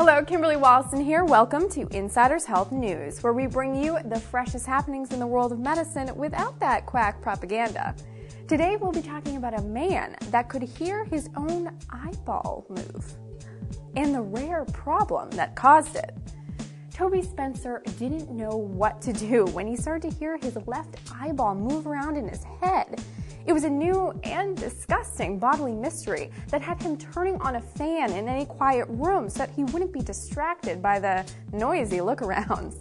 Hello, Kimberly Walston here. Welcome to Insiders Health News, where we bring you the freshest happenings in the world of medicine without that quack propaganda. Today, we'll be talking about a man that could hear his own eyeball move and the rare problem that caused it. Toby Spencer didn't know what to do when he started to hear his left eyeball move around in his head. It was a new and disgusting bodily mystery that had him turning on a fan in any quiet room so that he wouldn't be distracted by the noisy look arounds.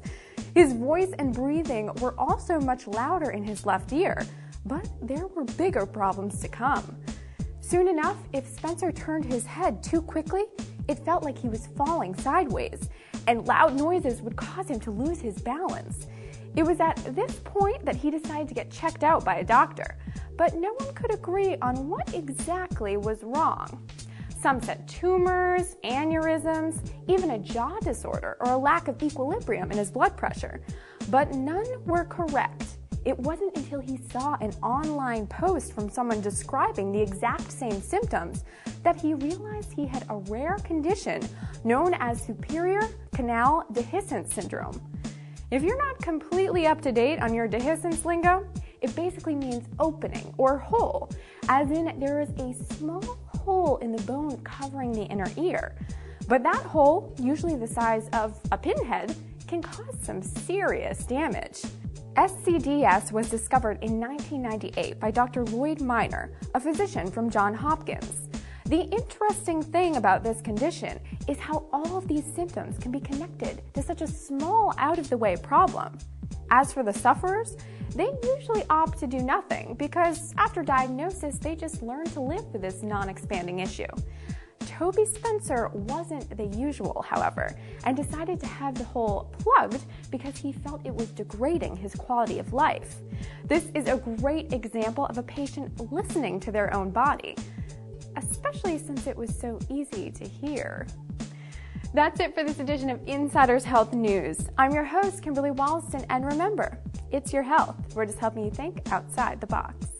His voice and breathing were also much louder in his left ear, but there were bigger problems to come. Soon enough, if Spencer turned his head too quickly, it felt like he was falling sideways, and loud noises would cause him to lose his balance. It was at this point that he decided to get checked out by a doctor but no one could agree on what exactly was wrong. Some said tumors, aneurysms, even a jaw disorder or a lack of equilibrium in his blood pressure. But none were correct. It wasn't until he saw an online post from someone describing the exact same symptoms that he realized he had a rare condition known as superior canal dehiscence syndrome. If you're not completely up to date on your dehiscence lingo, it basically means opening or hole, as in there is a small hole in the bone covering the inner ear. But that hole, usually the size of a pinhead, can cause some serious damage. SCDS was discovered in 1998 by Dr. Lloyd Minor, a physician from Johns Hopkins. The interesting thing about this condition is how all of these symptoms can be connected to such a small out of the way problem. As for the sufferers, they usually opt to do nothing because after diagnosis, they just learn to live with this non expanding issue. Toby Spencer wasn't the usual, however, and decided to have the hole plugged because he felt it was degrading his quality of life. This is a great example of a patient listening to their own body, especially since it was so easy to hear. That's it for this edition of Insiders Health News. I'm your host, Kimberly Walston, and remember, it's your health. We're just helping you think outside the box.